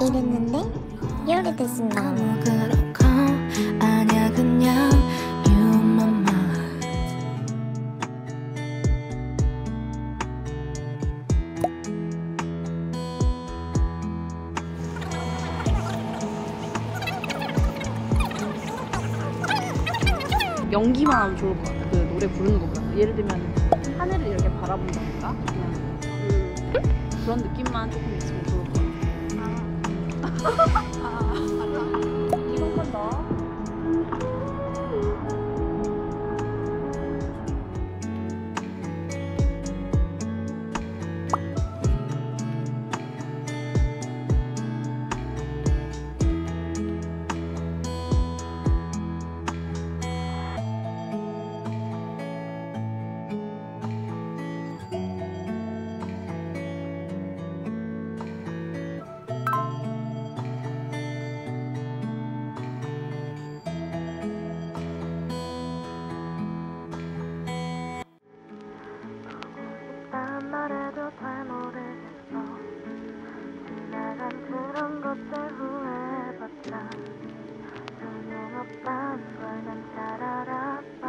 이랬는데 열이 됐습니다. 연기만 하면 좋을 것 같아. 그 노래 부르는 것보다. 예를 들면 하늘을 이렇게 바라본다든가 그냥 그, 그런 느낌만 조금 있으면 좋을 것 같아. Ha ha ha! 잘 모르겠어. 지나간 그런 것들 후회해봤자 조용 오빤 걸난 잘 알아봐